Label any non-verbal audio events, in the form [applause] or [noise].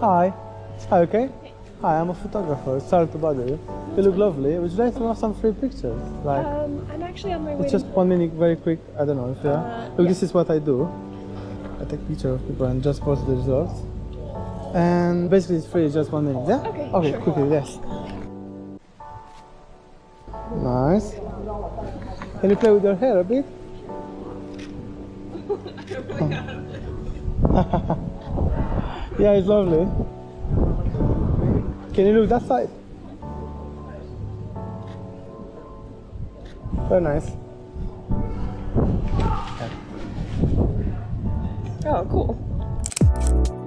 Hi. Hi, okay? Hi, I'm a photographer. Sorry to bother you. You look lovely. Would you like to have some free pictures? Like, Um, I'm actually on my way. it's just one minute, very quick. I don't know if yeah. Uh, Look, this is what I do. I take picture of people and just post the results. And basically, it's free. It's just one minute. Yeah. Okay, Okay. sure. Quickly, yes. Nice. Can you play with your hair a bit? [laughs] [laughs] yeah, it's lovely. Can you look that side? Very nice. Oh, cool.